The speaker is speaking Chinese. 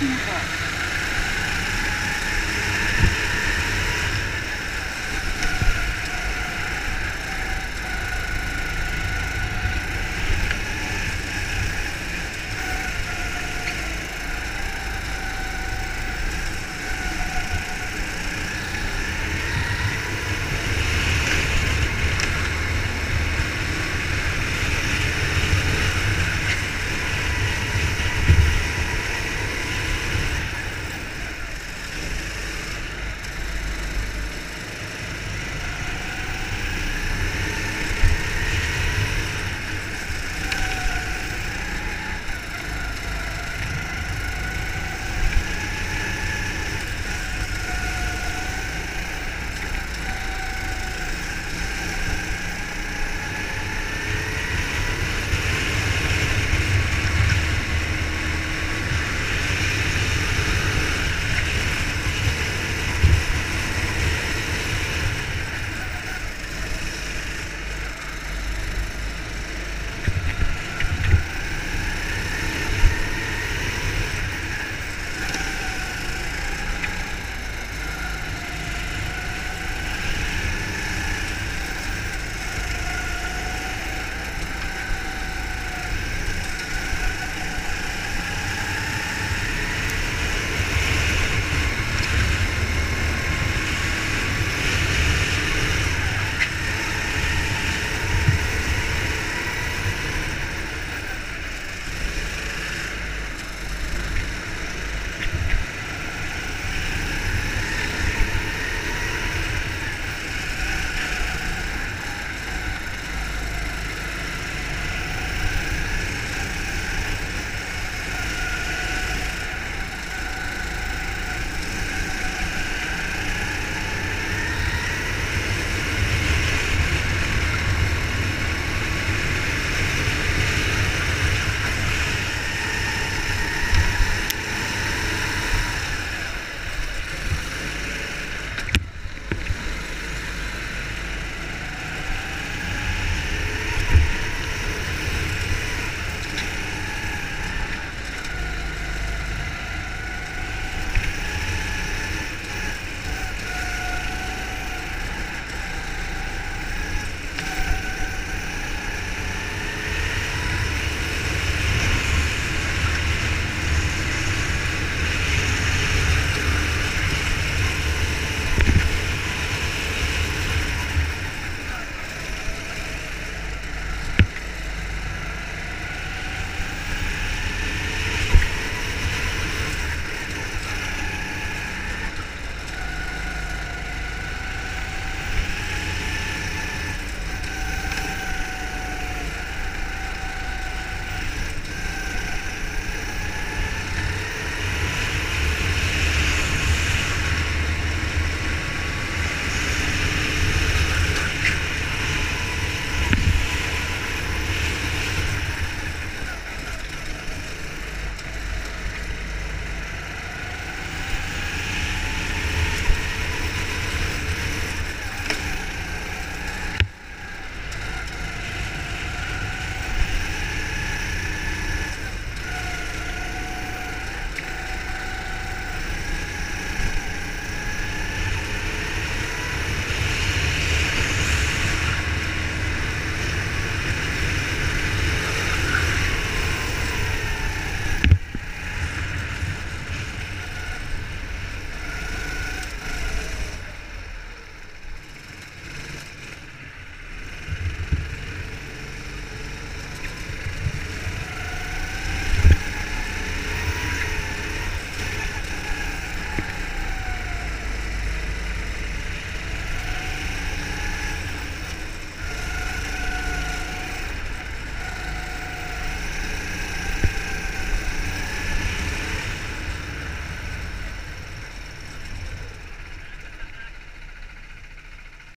嗯。